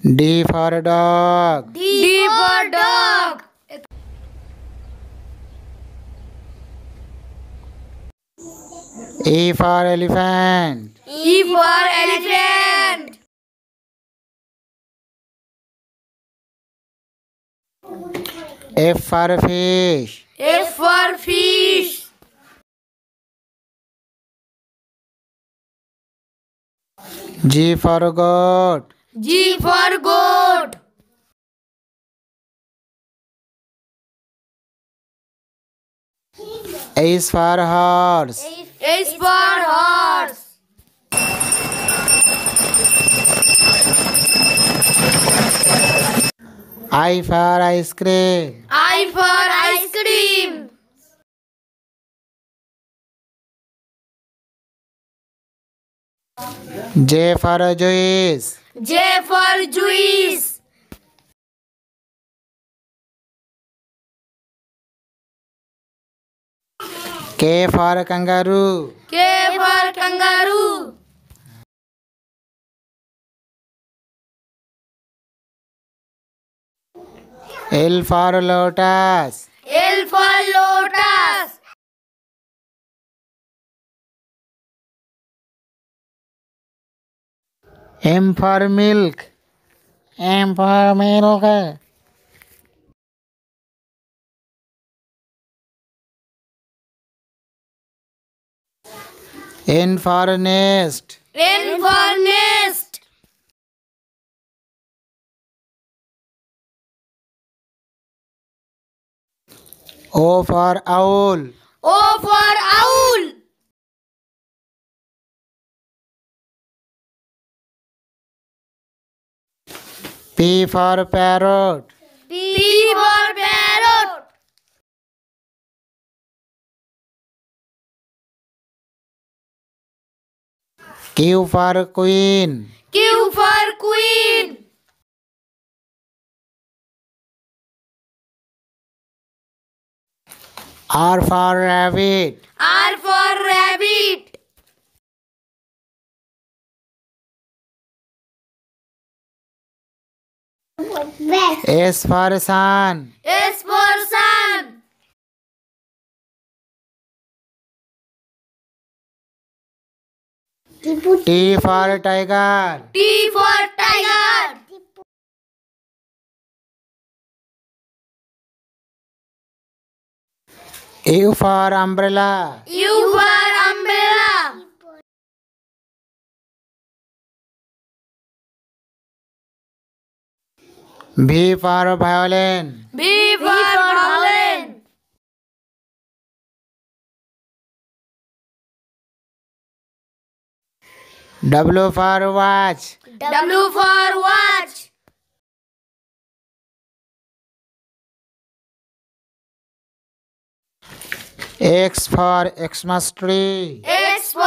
D for dog. D, D for dog. E for elephant. E for elephant. F for fish. F for fish. G for goat. G for goat. A is for horse. A is for horse. I for ice cream. I for ice cream. J for juice. J for juice. K for kangaroo K for kangaroo L for lotus L for lotus M for milk. M for milk. N for nest. N for nest. O for owl. O for owl. P for parrot. P, for parrot. Q for queen. Q for queen. R for rabbit. R for rabbit. West. S for sun. S for sun. T for tiger. T for tiger. U for umbrella. B for violin. B for, B for violin. W for watch. W for watch. X for Xmas tree. X for